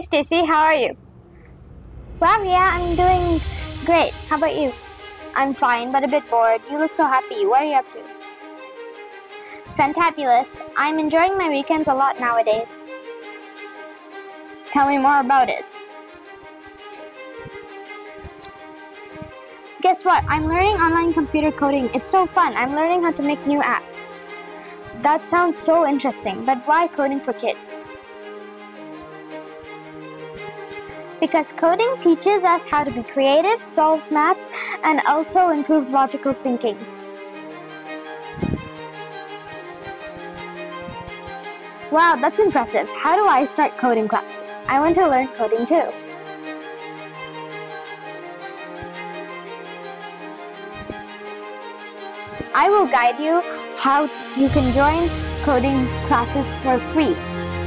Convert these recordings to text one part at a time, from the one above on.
Stacy, how are you? Well, yeah, I'm doing great. How about you? I'm fine, but a bit bored. You look so happy. What are you up to? Fantabulous. I'm enjoying my weekends a lot nowadays. Tell me more about it. Guess what? I'm learning online computer coding. It's so fun. I'm learning how to make new apps. That sounds so interesting, but why coding for kids? Because coding teaches us how to be creative, solves maths, and also improves logical thinking. Wow, that's impressive. How do I start coding classes? I want to learn coding too. I will guide you how you can join coding classes for free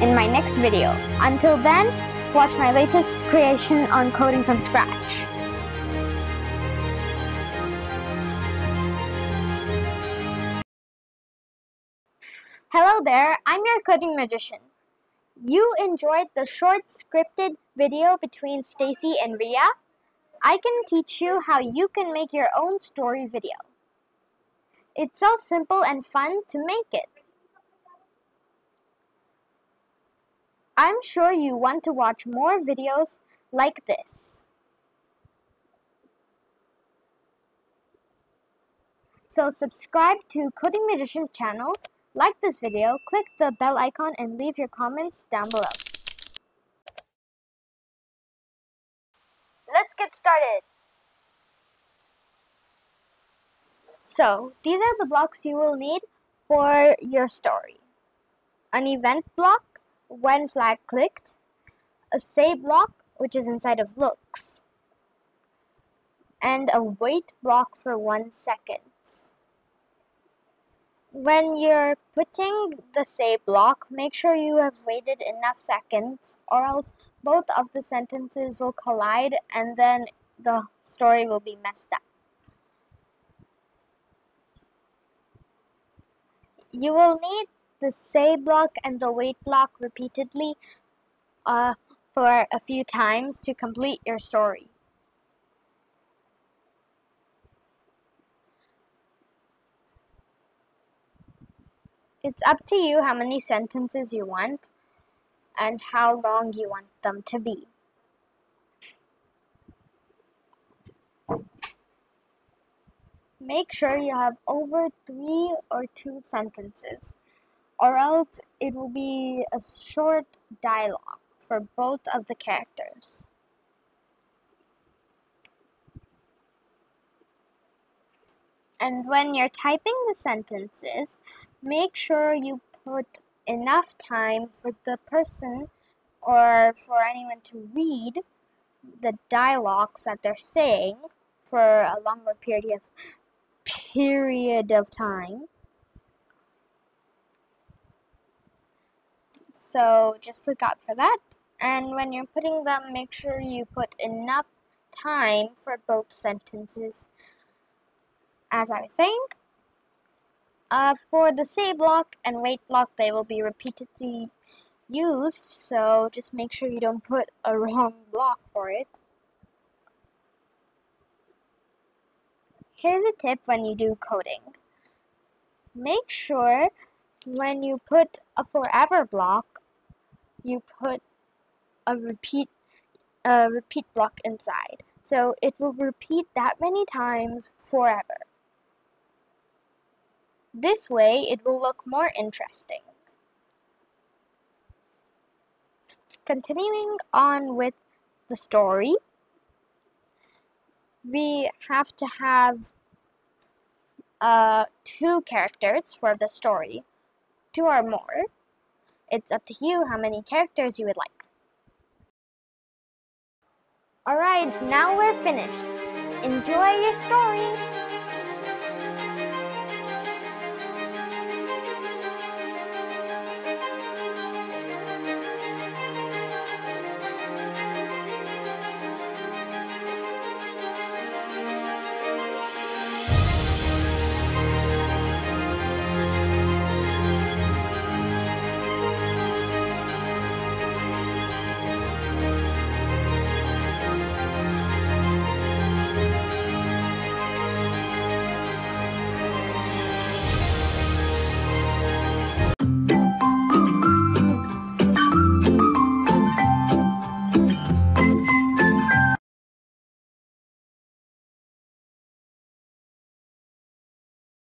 in my next video. Until then, watch my latest creation on coding from scratch. Hello there, I'm your coding magician. You enjoyed the short scripted video between Stacy and Ria? I can teach you how you can make your own story video. It's so simple and fun to make it. I'm sure you want to watch more videos like this. So subscribe to Coding Magician channel, like this video, click the bell icon and leave your comments down below. Let's get started. So, these are the blocks you will need for your story. An event block, when flag clicked, a say block, which is inside of looks, and a wait block for one second. When you're putting the say block, make sure you have waited enough seconds, or else both of the sentences will collide and then the story will be messed up. You will need the say block and the wait block repeatedly uh, for a few times to complete your story. It's up to you how many sentences you want and how long you want them to be. Make sure you have over three or two sentences, or else it will be a short dialogue for both of the characters. And when you're typing the sentences, make sure you put enough time for the person or for anyone to read the dialogues that they're saying for a longer period of period of time. So just look out for that. And when you're putting them, make sure you put enough time for both sentences. As I was saying, uh, for the say block and wait block, they will be repeatedly used, so just make sure you don't put a wrong block for it. Here's a tip when you do coding. Make sure when you put a forever block, you put a repeat a repeat block inside. So it will repeat that many times forever. This way it will look more interesting. Continuing on with the story, we have to have uh, two characters for the story, two or more. It's up to you how many characters you would like. Alright, now we're finished. Enjoy your story!